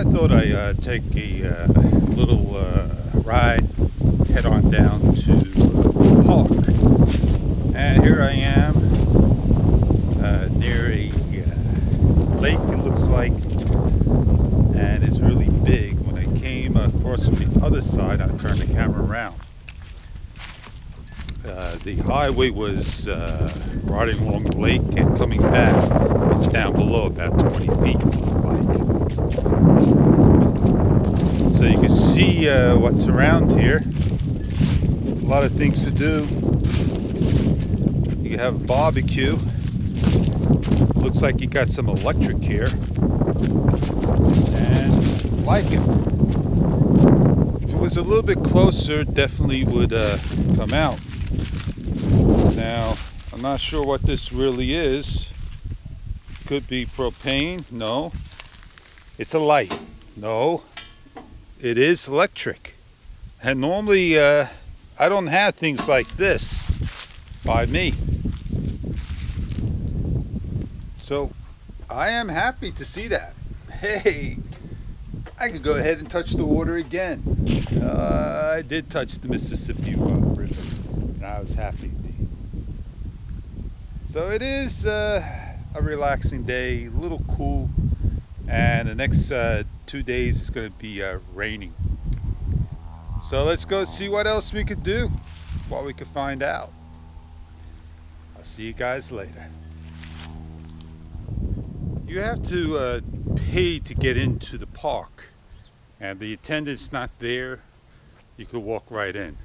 I thought I'd uh, take a uh, little uh, ride, head on down to uh, Park. And here I am uh, near a uh, lake, it looks like, and it's really big. When I came across from the other side, I turned the camera around. The highway was riding along the lake and coming back. It's down below about 20 feet. Like. So you can see uh, what's around here. A lot of things to do. You have a barbecue. Looks like you got some electric here. And like it. If it was a little bit closer, definitely would uh, come out. Now, I'm not sure what this really is. Could be propane. No. It's a light. No. It is electric. And normally, uh, I don't have things like this by me. So, I am happy to see that. Hey, I could go ahead and touch the water again. Uh, I did touch the Mississippi River, and I was happy. So it is uh, a relaxing day, a little cool, and the next uh, two days is going to be uh, raining. So let's go see what else we could do, what we could find out. I'll see you guys later. You have to uh, pay to get into the park, and the attendant's not there. You could walk right in.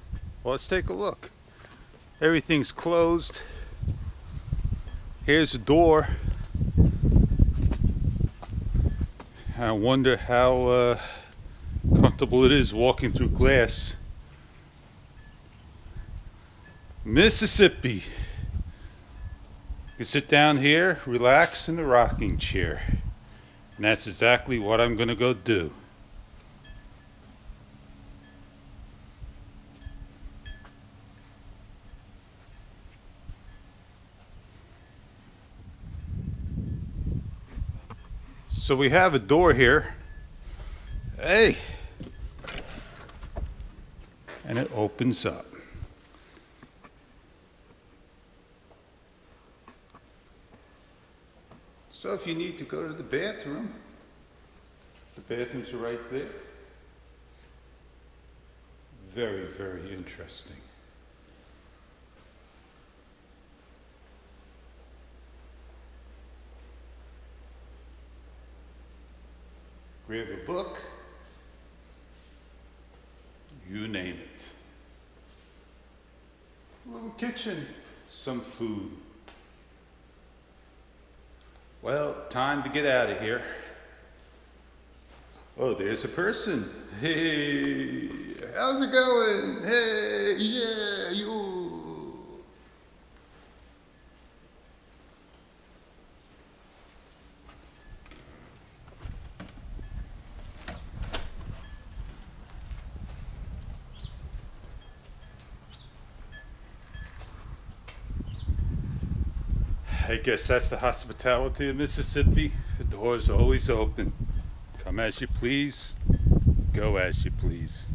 Well, let's take a look. Everything's closed. Here's the door. I wonder how uh, comfortable it is walking through glass. Mississippi. You can sit down here, relax in the rocking chair. And that's exactly what I'm going to go do. So we have a door here. Hey. And it opens up. So if you need to go to the bathroom, the bathrooms are right there. Very, very interesting. Grab a book, you name it. A little kitchen, some food. Well, time to get out of here. Oh, there's a person. Hey, how's it going? Hey, yeah, I guess that's the hospitality of Mississippi. The door's always open. Come as you please, go as you please.